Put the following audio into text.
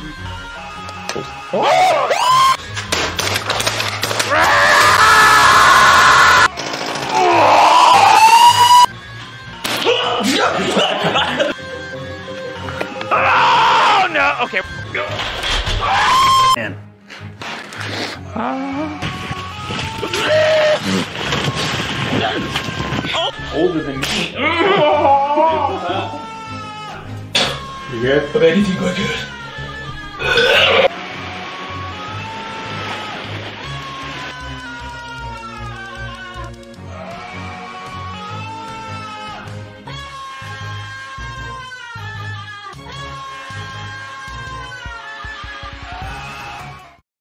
Oh no! Okay. Man. Older than me. You good? But anything but good. Ugh!